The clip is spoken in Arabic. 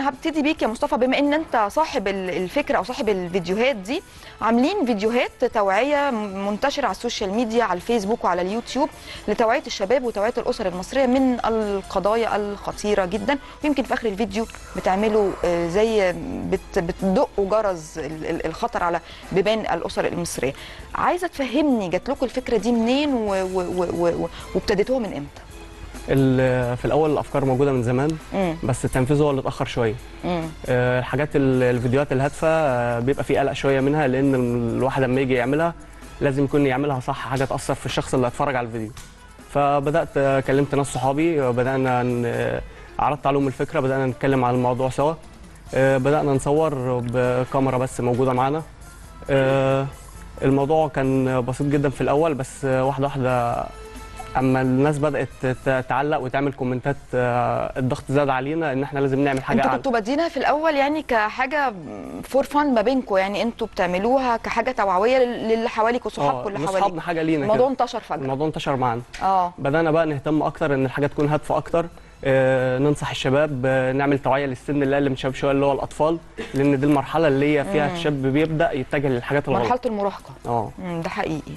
هبتدي بيك يا مصطفى بما إن أنت صاحب ال- الفكرة أو صاحب الفيديوهات دي عاملين فيديوهات توعية منتشرة على ال social media على الفيسبوك وعلى اليوتيوب لتوعية الشباب وتوعية الأسر المصرية من القضايا الخطيرة جدا. ويمكن في آخر الفيديو بتعملوا آه، زي بت- بتدقوا جرس ال- ال- الخطر على بيبان الأسر المصرية. عايزة تفهمني جات لكم الفكرة دي منين وابتديتوها من إمتى؟ في الأول الأفكار موجودة من زمان بس التنفيذ هو اللي اتأخر شوية. آه، الحاجات ال- الفيديوهات الهادفة آه، بيبقى في قلق شوية منها لأن الواحد لما يجي يعملها لازم يكون يعملها صح حاجة تأثر في الشخص اللي هيتفرج على الفيديو. فبدأت آه، كلمت ناس صحابي بدأنا عرضت عليهم الفكرة بدأنا نتكلم عن الموضوع سوا. بدأنا نصور بكاميرا بس موجودة معانا. الموضوع كان بسيط جدا في الأول بس واحدة واحدة أما الناس بدأت تعلق وتعمل كومنتات آه، الضغط زاد علينا إن إحنا لازم نعمل حاجة أنتوا. كنتوا بادينها في الأول يعني كحاجة for fun ما بينكم يعني أنتوا بتعملوها كحاجة توعوية لل- للي حواليك وصحابكم اللي لاصحابنا حواليك حاجة لينا الموضوع انتشر فجأة. الموضوع انتشر معانا. آه. بدأنا بقى نهتم أكتر إن الحاجة تكون هادفة أكتر آه، ننصح الشباب آه، نعمل توعية للسن اللي أقل من شباب شوية اللي هو الأطفال لأن دي المرحلة اللي هي فيها. الشاب بيبدأ يتجه للحاجات الغلط. مرحلة المراهقة. آه. ده حقيقي.